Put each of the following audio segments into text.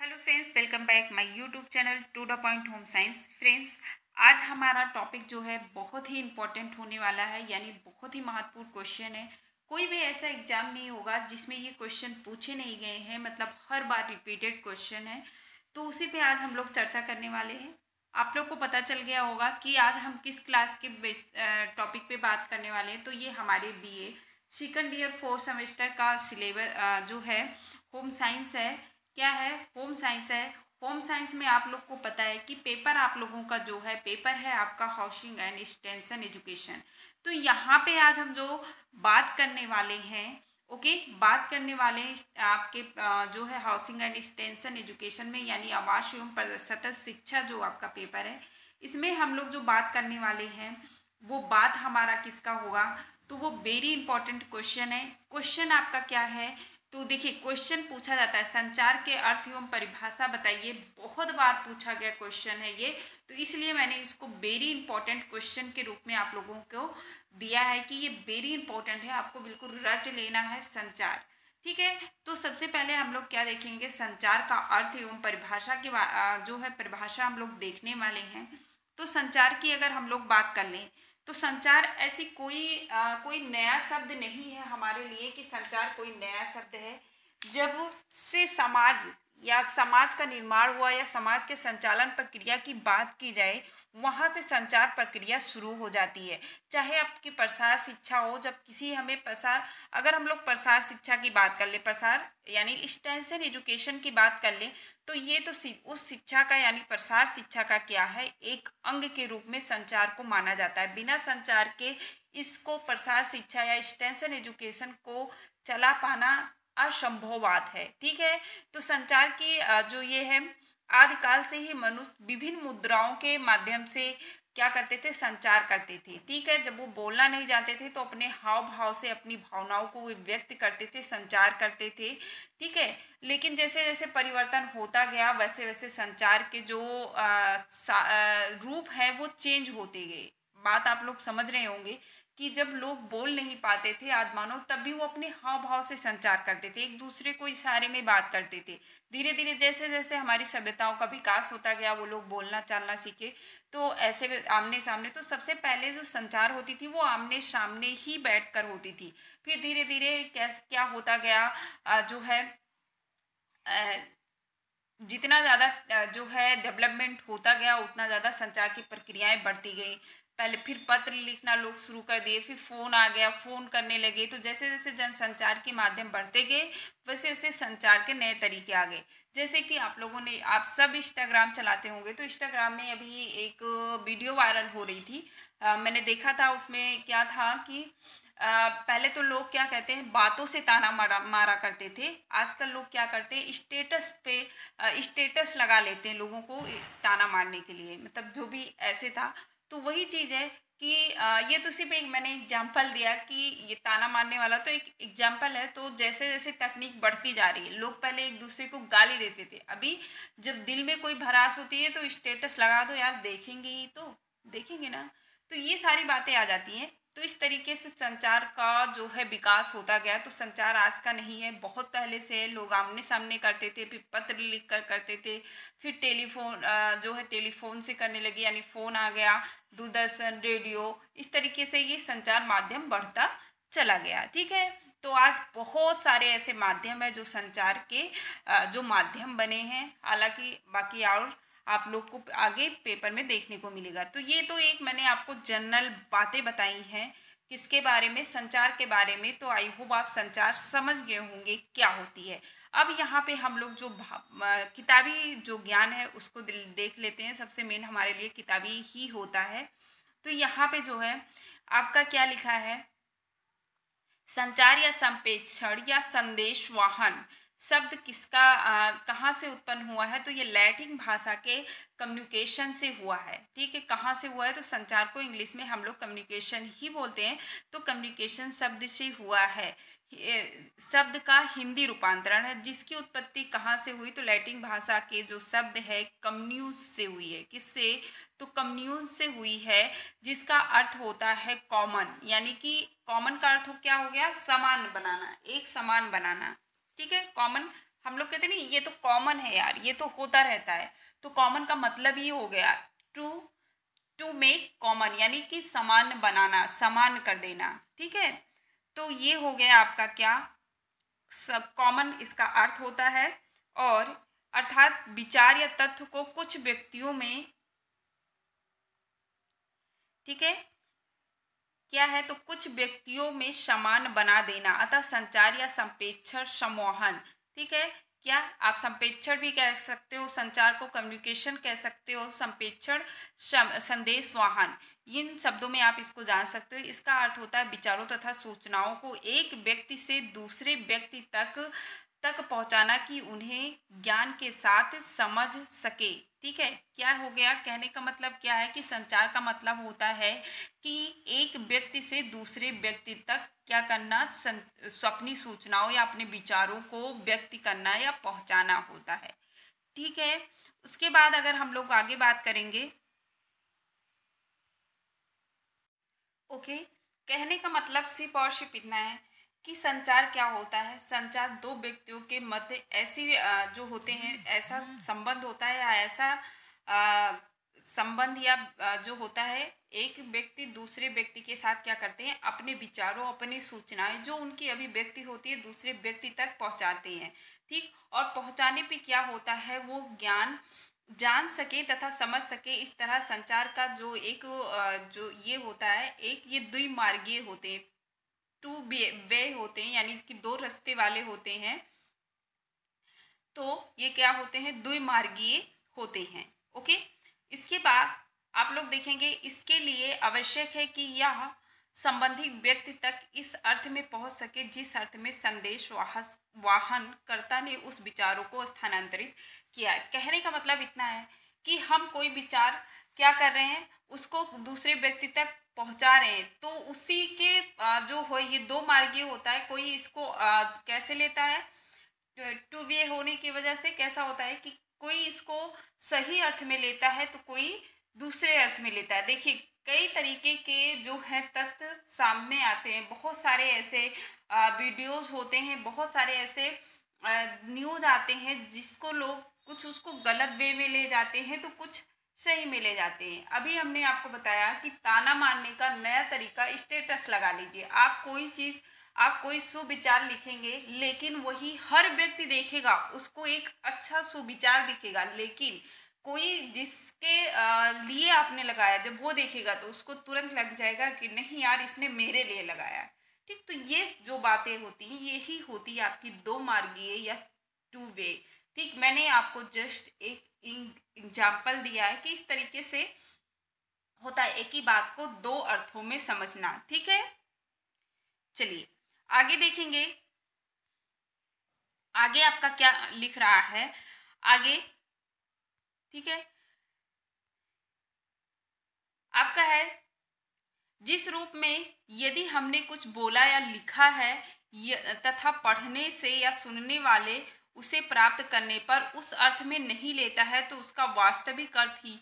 Hello friends welcome back my YouTube channel to the point home science friends आज हमारा topic जो है बहुत ही इम्पोर्टेंट होने वाला है, यानी बहुत ही महत्वपूर्ण क्वेश्चन है। कोई भी ऐसा एग्ज़ाम नहीं होगा जिसमें ये क्वेश्चन पूछे नहीं गए हैं मतलब हर बार रिपीटेड क्वेश्चन है। तो उसी पे आज हम लोग चर्चा करने वाले हैं। आप लोग को पता चल गया होगा कि आज हम किस क्लास के टॉपिक पे बात करने वाले हैं। तो ये हमारे BA second year fourth semester का सिलेबस जो है होम साइंस है। क्या है? होम साइंस है। होम साइंस में आप लोग को पता है कि पेपर आप लोगों का जो है पेपर है आपका हाउसिंग एंड एक्सटेंशन एजुकेशन तो यहाँ पे आज हम जो बात करने वाले हैं ओके बात करने वाले आपके जो है हाउसिंग एंड एक्सटेंशन एजुकेशन में, यानी आवास एवं सतत शिक्षा जो आपका पेपर है, इसमें हम लोग जो बात करने वाले हैं, वो बात हमारा किसका होगा? तो वो वेरी इंपॉर्टेंट क्वेश्चन है। क्वेश्चन आपका क्या है? तो देखिए क्वेश्चन पूछा जाता है। संचार के अर्थ एवं परिभाषा बताइए। बहुत बार पूछा गया क्वेश्चन है ये। तो इसलिए मैंने इसको वेरी इंपॉर्टेंट क्वेश्चन के रूप में आप लोगों को दिया है कि ये वेरी इंपॉर्टेंट है। आपको बिल्कुल रट लेना है संचार। ठीक है? तो सबसे पहले हम लोग क्या देखेंगे? संचार का अर्थ एवं परिभाषा के जो है, परिभाषा हम लोग देखने वाले हैं। तो संचार की अगर हम लोग बात कर लें तो संचार ऐसी कोई आ, कोई नया शब्द नहीं है हमारे लिए कि संचार कोई नया शब्द है। जब से समाज या समाज का निर्माण हुआ या समाज के संचालन प्रक्रिया की बात की जाए, वहाँ से संचार प्रक्रिया शुरू हो जाती है। चाहे आपकी प्रसार शिक्षा हो, जब किसी हमें प्रसार, अगर हम लोग प्रसार शिक्षा की बात कर ले, प्रसार यानी एक्सटेंशन एजुकेशन की बात कर ले तो ये तो उस शिक्षा का यानी प्रसार शिक्षा का क्या है? एक अंग के रूप में संचार को माना जाता है। बिना संचार के इसको प्रसार शिक्षा या एक्सटेंशन एजुकेशन को चला पाना असंभव बात है ठीक है? तो संचार की जो ये है आदिकाल से ही मनुष्य विभिन्न मुद्राओं के माध्यम से क्या करते थे? संचार करते थे ठीक है? जब वो बोलना नहीं जानते थे तो अपने हाव भाव से अपनी भावनाओं को वो व्यक्त करते थे संचार करते थे ठीक है? लेकिन जैसे जैसे परिवर्तन होता गया वैसे वैसे संचार के जो आ, आ, रूप है वो चेंज होते गए। बात आप लोग समझ रहे होंगे कि जब लोग बोल नहीं पाते थे आदमानव तब भी वो अपने हाव भाव से संचार करते थे, एक दूसरे को इशारे में बात करते थे। धीरे धीरे जैसे जैसे हमारी सभ्यताओं का विकास होता गया, वो लोग बोलना चालना सीखे तो ऐसे आमने सामने तो सबसे पहले जो संचार होती थी, वो आमने सामने ही बैठ कर होती थी। फिर धीरे धीरे कैस, क्या होता गया जो है जितना ज़्यादा जो है डेवलपमेंट होता गया उतना ज़्यादा संचार की प्रक्रियाएँ बढ़ती गई। पहले फिर पत्र लिखना लोग शुरू कर दिए फिर फ़ोन आ गया फ़ोन करने लगे तो जैसे जैसे जनसंचार के माध्यम बढ़ते गए वैसे वैसे संचार के नए तरीके आ गए। जैसे कि आप लोगों ने आप सब इंस्टाग्राम चलाते होंगे तो इंस्टाग्राम में अभी एक वीडियो वायरल हो रही थी। आ, मैंने देखा था उसमें क्या था कि पहले तो लोग क्या कहते हैं, बातों से ताना मारा मारा करते थे। आजकल लोग क्या करते हैं स्टेटस पे स्टेटस लगा लेते हैं लोगों को ताना मारने के लिए। मतलब जो भी ऐसे था। तो वही चीज़ है कि ये तो सिर्फ़ एक मैंने एग्ज़ाम्पल दिया कि ये ताना मारने वाला तो एक एग्ज़ाम्पल है। तो जैसे जैसे तकनीक बढ़ती जा रही है, लोग पहले एक दूसरे को गाली देते थे। अभी जब दिल में कोई भरास होती है तो स्टेटस लगा दो यार, देखेंगे ही तो देखेंगे ना। तो ये सारी बातें आ जाती हैं। तो इस तरीके से संचार का जो है विकास होता गया। तो संचार आज का नहीं है। बहुत पहले से लोग आमने सामने करते थे, फिर पत्र लिख कर करते थे, फिर टेलीफोन जो है टेलीफोन से करने लगे, यानी फ़ोन आ गया, दूरदर्शन, रेडियो, इस तरीके से ये संचार माध्यम बढ़ता चला गया। ठीक है? तो आज बहुत सारे ऐसे माध्यम है जो संचार के जो माध्यम बने हैं। हालाँकि बाकी और आप लोग को आगे पेपर में देखने को मिलेगा। तो ये तो एक मैंने आपको जनरल बातें बताई हैं, किसके बारे में, संचार के बारे में तो आई होप आप संचार समझ गए होंगे क्या होती है। अब यहाँ पे हम लोग जो किताबी जो ज्ञान है, उसको देख लेते हैं। सबसे मेन हमारे लिए किताबी ही होता है। तो यहाँ पे जो है, आपका क्या लिखा है? संचार या संप्रेक्षण या संदेश वाहन। शब्द किसका कहाँ से उत्पन्न हुआ है तो ये लैटिन भाषा के कम्युनिकेशन से हुआ है। ठीक है, कहाँ से हुआ है तो संचार को इंग्लिश में हम लोग कम्युनिकेशन ही बोलते हैं तो कम्युनिकेशन शब्द से हुआ है। शब्द का हिंदी रूपांतरण है, जिसकी उत्पत्ति कहाँ से हुई तो लैटिन भाषा के जो शब्द है कम्यूज से हुई है। किससे? तो कम्यूज से हुई है, जिसका अर्थ होता है कॉमन यानी कि कॉमन का अर्थ क्या हो गया? समान बनाना, एक समान बनाना। ठीक है? कॉमन हम लोग कहते नहीं, ये तो कॉमन है यार, ये तो होता रहता है। तो कॉमन का मतलब ये हो गया टू टू मेक कॉमन यानी कि समान बनाना, समान कर देना, ठीक है? तो ये हो गया आपका क्या? कॉमन इसका अर्थ होता है और अर्थात विचार या तथ्य को कुछ व्यक्तियों में, ठीक है? क्या है? तो कुछ व्यक्तियों में समान बना देना, अतः संचार या संप्रेक्षण संवहन ठीक है? क्या आप संप्रेक्षण भी कह सकते हो, संचार को कम्युनिकेशन कह सकते हो, संप्रेक्षण संदेश वाहन, इन शब्दों में आप इसको जान सकते हो। इसका अर्थ होता है विचारों तथा सूचनाओं को एक व्यक्ति से दूसरे व्यक्ति तक तक पहुंचाना कि उन्हें ज्ञान के साथ समझ सके। ठीक है? क्या हो गया? कहने का मतलब क्या है कि संचार का मतलब होता है कि एक व्यक्ति से दूसरे व्यक्ति तक क्या करना अपनी सूचनाओं या अपने विचारों को व्यक्त करना या पहुंचाना होता है। ठीक है? उसके बाद अगर हम लोग आगे बात करेंगे। ओके? कहने का मतलब सिर्फ़ और सिर्फ़ इतना है। कि संचार क्या होता है? संचार दो व्यक्तियों के मध्य ऐसी जो होते हैं, ऐसा संबंध होता है या ऐसा संबंध या जो होता है, एक व्यक्ति दूसरे व्यक्ति के साथ क्या करते हैं? अपने विचारों, अपनी सूचनाएँ जो उनकी अभिव्यक्ति होती है, दूसरे व्यक्ति तक पहुंचाते हैं। ठीक? और पहुँचाने पे क्या होता है? वो ज्ञान, जान सके तथा समझ सके इस तरह संचार का जो एक जो ये होता है, एक ये द्विमार्गीय होते हैं। टू वे होते हैं, यानी कि दो रास्ते वाले होते हैं तो ये क्या होते हैं? द्विमार्गीय होते हैं, ओके? इसके बाद आप लोग देखेंगे, इसके लिए आवश्यक है कि यह संबंधित व्यक्ति तक इस अर्थ में पहुँच सके, जिस अर्थ में संदेश वाहन कर्ता ने उस विचारों को स्थानांतरित किया कहने का मतलब इतना है कि हम कोई विचार क्या कर रहे हैं, उसको दूसरे व्यक्ति तक पहुँचा रहे हैं। तो उसी के जो हो, ये दो मार्गीय होता है, कोई इसको कैसे लेता है? टू वे होने की वजह से कैसा होता है कि कोई इसको सही अर्थ में लेता है तो कोई दूसरे अर्थ में लेता है। देखिए, कई तरीके के जो हैं तत्व सामने आते हैं। बहुत सारे ऐसे वीडियोस होते हैं, बहुत सारे ऐसे न्यूज़ आते हैं जिसको लोग कुछ उसको गलत वे में ले जाते हैं तो कुछ सही मिले जाते हैं। अभी हमने आपको बताया कि ताना मारने का नया तरीका स्टेटस लगा लीजिए। आप कोई चीज़, आप कोई सुविचार लिखेंगे, लेकिन वही हर व्यक्ति देखेगा, उसको एक अच्छा सुविचार दिखेगा। लेकिन कोई जिसके लिए आपने लगाया, जब वो देखेगा तो उसको तुरंत लग जाएगा कि नहीं यार, इसने मेरे लिए लगाया। ठीक तो ये जो बातें होती हैं, यही होती है आपकी दो मार्गीय या टू वे ठीक, मैंने आपको जस्ट एक एग्ज़ाम्पल दिया है कि इस तरीके से होता है, एक ही बात को दो अर्थों में समझना, ठीक है? चलिए, आगे देखेंगे। आगे आपका क्या लिख रहा है? आगे, ठीक है? आपका है, जिस रूप में यदि हमने कुछ बोला या लिखा है तथा पढ़ने से या सुनने वाले उसे प्राप्त करने पर उस अर्थ में नहीं लेता है तो उसका वास्तविक अर्थ ही,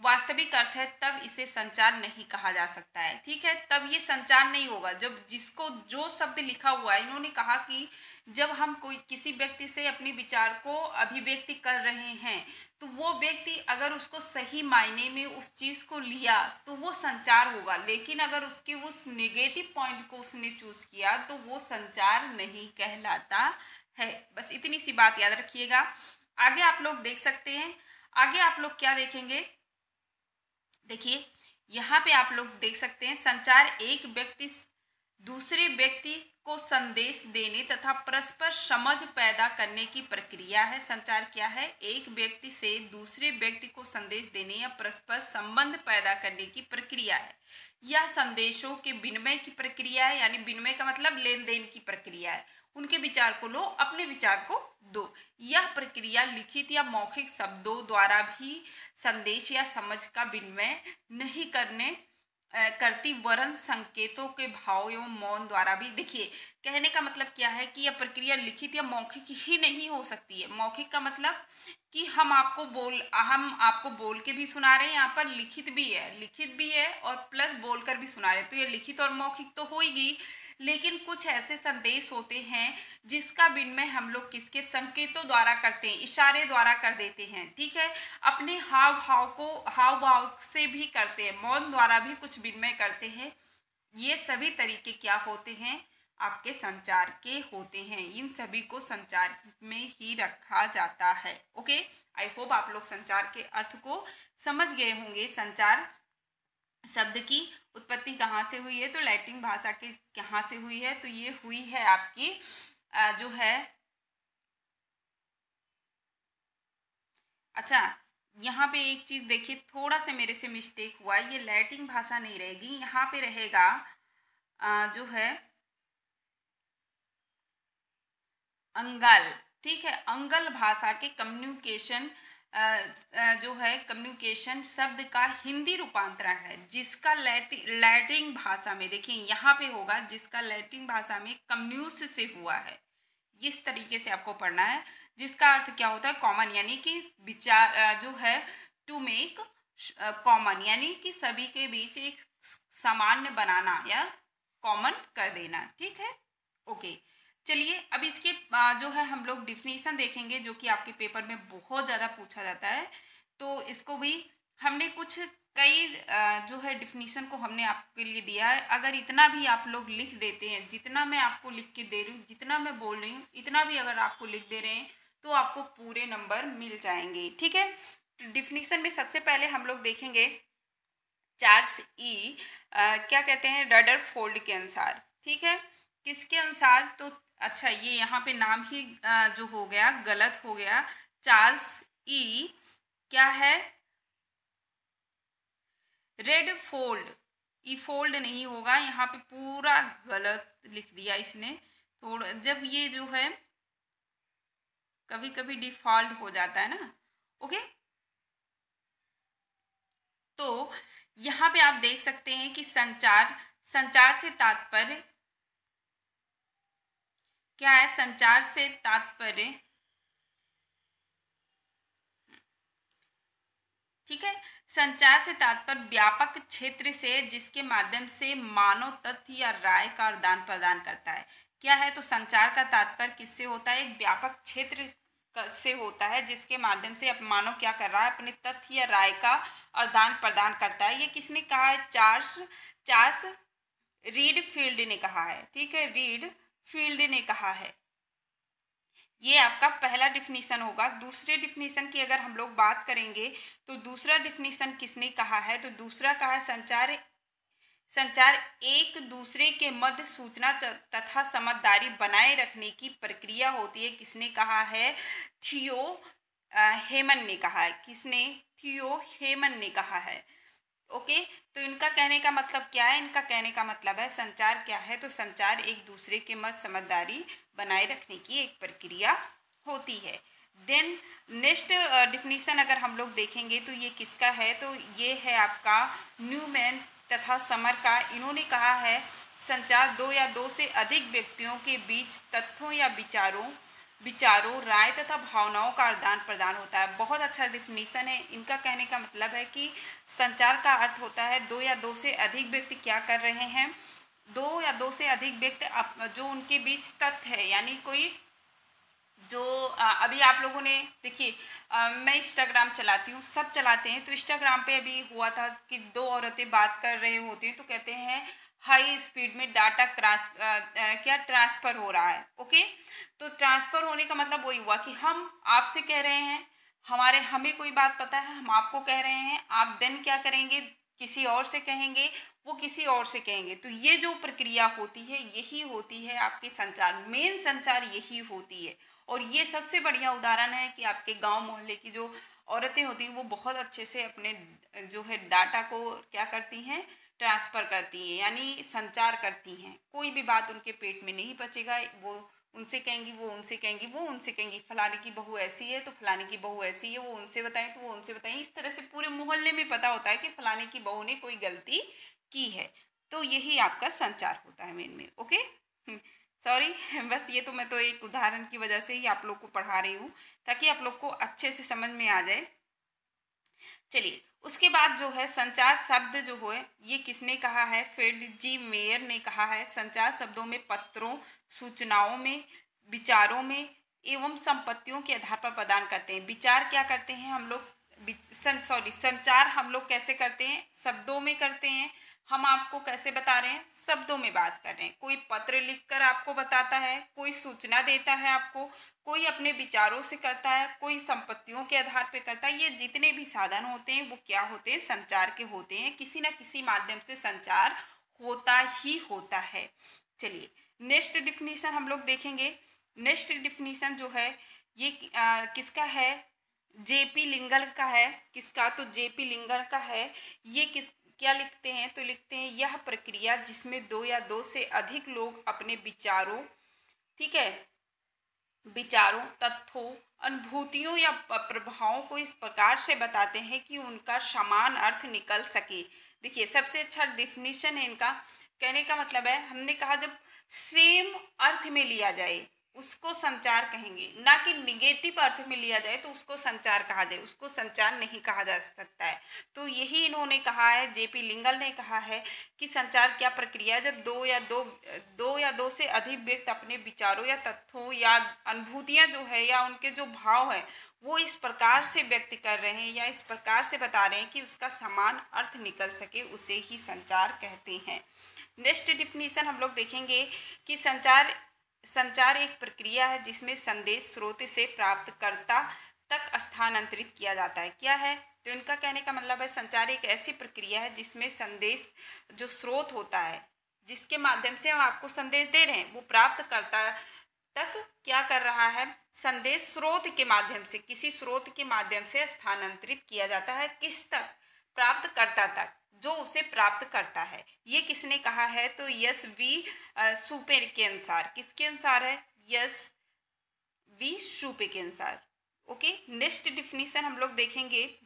वास्तविक अर्थ है, तब इसे संचार नहीं कहा जा सकता है। ठीक है? तब ये संचार नहीं होगा। जब जिसको जो शब्द लिखा हुआ है, इन्होंने कहा कि जब हम कोई, किसी व्यक्ति से अपने विचार को अभिव्यक्ति कर रहे हैं तो वो व्यक्ति अगर उसको सही मायने में उस चीज़ को लिया तो वो संचार होगा। लेकिन अगर उसके उस नेगेटिव पॉइंट को उसने चूज़ किया तो वो संचार नहीं कहलाता। है। बस इतनी सी बात याद रखिएगा। आगे आप लोग देख सकते हैं। आगे आप लोग क्या देखेंगे? देखिए, यहाँ पे आप लोग देख सकते हैं, संचार एक व्यक्ति दूसरे व्यक्ति को संदेश देने तथा परस्पर समझ पैदा करने की प्रक्रिया है। संचार क्या है? एक व्यक्ति से दूसरे व्यक्ति को संदेश देने या परस्पर संबंध पैदा करने की प्रक्रिया है। यह संदेशों के विनिमय की प्रक्रिया है, यानी विनिमय का मतलब लेन देन की प्रक्रिया है। उनके विचार को लो, अपने विचार को दो। यह प्रक्रिया लिखित या मौखिक शब्दों द्वारा भी संदेश या समझ का विनिमय नहीं करने करती वरण संकेतों के भाव एवं मौन द्वारा भी। देखिए, कहने का मतलब क्या है कि यह प्रक्रिया लिखित या मौखिक ही नहीं हो सकती है। मौखिक का मतलब कि हम आपको बोल, हम आपको बोल के भी सुना रहे हैं, यहाँ पर लिखित भी है, लिखित भी है और प्लस बोलकर भी सुना रहे हैं। तो ये लिखित और मौखिक तो होगी लेकिन कुछ ऐसे संदेश होते हैं जिसका विनिमय हम लोग किसके संकेतों द्वारा करते हैं, इशारे द्वारा कर देते हैं, ठीक है? अपने हाव भाव को हाव भाव से भी करते हैं, मौन द्वारा भी कुछ विनिमय करते हैं। ये सभी तरीके क्या होते हैं? आपके संचार के होते हैं। इन सभी को संचार में ही रखा जाता है, ओके? आई होप आप लोग संचार के अर्थ को समझ गए होंगे। संचार शब्द की उत्पत्ति कहाँ से हुई है? तो लैटिन भाषा के कहाँ से हुई है। तो ये हुई है आपकी जो है अच्छा यहाँ पे एक चीज़ देखिए, थोड़ा सा मेरे से मिस्टेक हुआ। ये लैटिन भाषा नहीं रहेगी। यहाँ पे रहेगा जो है अंगल। ठीक है, अंगल भाषा के कम्युनिकेशन जो है कम्युनिकेशन शब्द का हिंदी रूपांतरण है, जिसका लैटिन भाषा में, देखिए यहाँ पे होगा, जिसका लैटिन भाषा में कम्यूस से हुआ है। इस तरीके से आपको पढ़ना है, जिसका अर्थ क्या होता है कॉमन यानी कि विचार जो है टू मेक कॉमन यानी कि सभी के बीच एक सामान्य बनाना या कॉमन कर देना, ठीक है? ओके चलिए, अब इसके जो है हम लोग डिफिनीसन देखेंगे, जो कि आपके पेपर में बहुत ज़्यादा पूछा जाता है। तो इसको भी हमने कुछ कई जो है डिफिनीसन को हमने आपके लिए दिया है। अगर इतना भी आप लोग लिख देते हैं, जितना मैं आपको लिख के दे रही हूँ, जितना मैं बोल रही हूँ, इतना भी अगर आपको लिख दे रहे हैं तो आपको पूरे नंबर मिल जाएँगे, ठीक है? डिफिनीसन में सबसे पहले हम लोग देखेंगे चार्स ई क्या कहते हैं? रडर फोल्ड के अनुसार, ठीक है? किसके अनुसार? तो अच्छा ये यहाँ पे नाम ही जो हो गया, गलत हो गया। चार्ल्स ई, क्या है? Red fold. ई फोल्ड नहीं होगा, यहाँ पे पूरा गलत लिख दिया इसने। थोड़ा, जब ये जो है कभी कभी डिफ़ॉल्ट हो जाता है ना, ओके? तो यहाँ पे आप देख सकते हैं कि संचार संचार से तात्पर्य क्या है? संचार से तात्पर्य। ठीक है? संचार से तात्पर्य व्यापक क्षेत्र से, जिसके माध्यम से मानव तथ्य या राय का आदान प्रदान करता है। क्या है? तो संचार का तात्पर्य किससे होता है? एक व्यापक क्षेत्र से होता है, जिसके माध्यम से अब मानव क्या कर रहा है? अपने तथ्य या राय का आदान प्रदान करता है। ये किसने कहा है? चार्ल्स चार्ल्स रीड फ़ील्ड ने कहा है। ठीक है? रीड फ़ील्ड ने कहा है। ये आपका पहला डिफिनीसन होगा। दूसरे डिफिनीसन की अगर हम लोग बात करेंगे तो दूसरा डिफिनीसन किसने कहा है? तो दूसरा कहा है संचार संचार एक दूसरे के मध्य सूचना तथा समझदारी बनाए रखने की प्रक्रिया होती है। किसने कहा है? थियो हेमन ने कहा है। किसने? थियो हेमन ने कहा है। ओके? तो इनका कहने का मतलब क्या है? इनका कहने का मतलब है, संचार क्या है? तो संचार एक दूसरे के मत समझदारी बनाए रखने की एक प्रक्रिया होती है। देन नेक्स्ट डिफिनीसन अगर हम लोग देखेंगे तो ये किसका है? तो ये है आपका न्यू मैन तथा समर का। इन्होंने कहा है, संचार दो या दो से अधिक व्यक्तियों के बीच तथ्यों या विचारों विचारों, राय तथा भावनाओं का आदान प्रदान होता है। बहुत अच्छा डिफिनीसन है। इनका कहने का मतलब है कि संचार का अर्थ होता है, दो या दो से अधिक व्यक्ति क्या कर रहे हैं? दो या दो से अधिक व्यक्ति जो उनके बीच तथ्य है, यानी कोई जो अभी आप लोगों ने, देखिए मैं इंस्टाग्राम चलाती हूँ, सब चलाते हैं तो इंस्टाग्राम पे अभी हुआ था कि दो औरतें बात कर रहे होती हैं तो कहते हैं हाई स्पीड में डाटा क्रॉस क्या ट्रांसफ़र हो रहा है, ओके? तो ट्रांसफ़र होने का मतलब वही हुआ कि हम आपसे कह रहे हैं, हमारे, हमें कोई बात पता है, हम आपको कह रहे हैं, आप देन क्या करेंगे, किसी और से कहेंगे, वो किसी और से कहेंगे। तो ये जो प्रक्रिया होती है, यही होती है आपके संचार, मेन संचार यही होती है। और ये सबसे बढ़िया उदाहरण है कि आपके गाँव मोहल्ले की जो औरतें होती हैं, वो बहुत अच्छे से अपने, जो है डाटा को क्या करती हैं ट्रांसफ़र करती हैं, यानी संचार करती हैं। कोई भी बात उनके पेट में नहीं बचेगा, वो उनसे कहेंगी, वो उनसे कहेंगी, वो उनसे कहेंगी, फलाने की बहू ऐसी है तो फलाने की बहू ऐसी है, वो उनसे बताएँ तो वो उनसे बताएँ। इस तरह से पूरे मोहल्ले में पता होता है कि फलाने की बहू ने कोई गलती की है। तो यही आपका संचार होता है मेन में, ओके? सॉरी बस ये तो मैं तो एक उदाहरण की वजह से ही आप लोग को पढ़ा रही हूँ, ताकि आप लोग को अच्छे से समझ में आ जाए। चलिए, उसके बाद जो है संचार शब्द जो है ये किसने कहा है? फेड जी मेयर ने कहा है, संचार शब्दों में, पत्रों, सूचनाओं में, विचारों में एवं संपत्तियों के आधार पर प्रदान करते हैं। विचार क्या करते हैं हम लोग? सॉरी संचार हम लोग कैसे करते हैं? शब्दों में करते हैं। हम आपको कैसे बता रहे हैं? शब्दों में बात कर रहे हैं। कोई पत्र लिखकर आपको बताता है कोई सूचना देता है आपको कोई अपने विचारों से करता है कोई संपत्तियों के आधार पर करता है ये जितने भी साधन होते हैं वो क्या होते हैं? संचार के होते हैं। किसी ना किसी माध्यम से संचार होता ही होता है। चलिए नेक्स्ट डिफिनीशन हम लोग देखेंगे। नेक्स्ट डिफिनीशन जो है ये आ, किसका है? जेपी लिंगल का है। किसका? तो जेपी लिंगल का है। ये किस क्या लिखते हैं? तो लिखते हैं, यह प्रक्रिया जिसमें दो या दो से अधिक लोग अपने विचारों, ठीक है? विचारों तथ्यों अनुभूतियों या प्रभावों को इस प्रकार से बताते हैं कि उनका समान अर्थ निकल सके। देखिए, सबसे अच्छा डिफिनीशन है इनका। कहने का मतलब है, हमने कहा जब सेम अर्थ में लिया जाए उसको संचार कहेंगे। ना कि निगेटिव अर्थ में लिया जाए तो उसको संचार कहा जाए, उसको संचार नहीं कहा जा सकता है। तो यही इन्होंने कहा है, जेपी लिंगल ने कहा है कि संचार क्या प्रक्रिया जब दो या दो दो या दो से अधिक व्यक्ति अपने विचारों या तथ्यों या अनुभूतियाँ जो है या उनके जो भाव है, वो इस प्रकार से व्यक्त कर रहे हैं या इस प्रकार से बता रहे हैं कि उसका समान अर्थ निकल सके, उसे ही संचार कहते हैं। नेक्स्ट डिफिनीसन हम लोग देखेंगे कि संचार संचार एक प्रक्रिया है जिसमें संदेश स्रोत से प्राप्तकर्ता तक स्थानांतरित किया जाता है। क्या है? तो इनका कहने का मतलब है संचार एक ऐसी प्रक्रिया है जिसमें संदेश जो स्रोत होता है, जिसके माध्यम से हम आपको संदेश दे रहे हैं, वो प्राप्तकर्ता तक क्या कर रहा है? संदेश स्रोत के माध्यम से, किसी स्रोत के माध्यम से स्थानांतरित किया जाता है, किस तक? प्राप्तकर्ता तक। जो उसे प्राप्त करता है। ये किसने कहा है? तो यस वी सुपेर के अनुसार। किसके अनुसार है? यस वी, सुपे के अनुसार। ओके? नेक्स्ट डिफिनीशन हम लोग देखेंगे।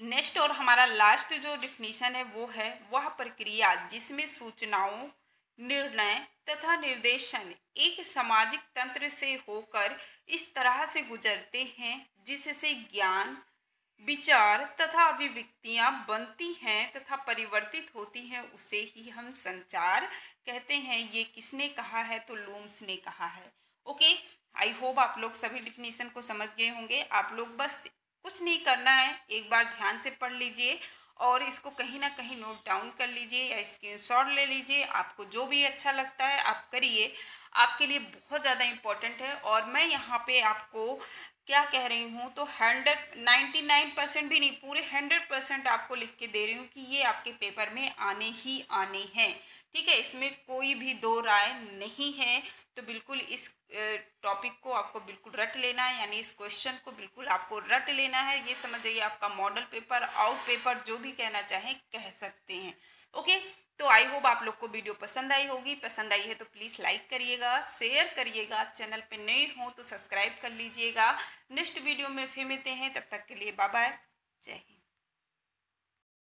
नेक्स्ट और हमारा लास्ट जो डिफिनीशन है वो है, वह प्रक्रिया जिसमें सूचनाओं, निर्णय तथा निर्देशन एक सामाजिक तंत्र से होकर इस तरह से गुजरते हैं जिससे ज्ञान विचार तथा अभिव्यक्तियाँ बनती हैं तथा परिवर्तित होती हैं, उसे ही हम संचार कहते हैं। ये किसने कहा है? तो लूम्स ने कहा है। ओके, आई होप आप लोग सभी डिफिनेशन को समझ गए होंगे। आप लोग बस कुछ नहीं करना है, एक बार ध्यान से पढ़ लीजिए और इसको कहीं ना कहीं नोट डाउन कर लीजिए या स्क्रीन ले लीजिए। आपको जो भी अच्छा लगता है, आप करिए। आपके लिए बहुत ज़्यादा इम्पोर्टेंट है और मैं यहाँ पे आपको क्या कह रही हूँ तो हंड्रेड नाइन्टी नाइन परसेंट भी नहीं, पूरे हंड्रेड परसेंट आपको लिख के दे रही हूँ कि ये आपके पेपर में आने ही आने हैं। ठीक है, इसमें कोई भी दो राय नहीं है तो बिल्कुल इस टॉपिक को आपको बिल्कुल रट लेना है, यानी इस क्वेश्चन को बिल्कुल आपको रट लेना है। ये समझ जाइए आपका मॉडल पेपर आउट पेपर जो भी कहना चाहें, कह सकते हैं। ओके तो आई होप आप लोग को वीडियो पसंद आई होगी। पसंद आई है तो प्लीज़ लाइक करिएगा शेयर करिएगा। चैनल पे नए हो तो सब्सक्राइब कर लीजिएगा। नेक्स्ट वीडियो में फिर मिलते हैं। तब तक के लिए बाय बाय जय हिंद।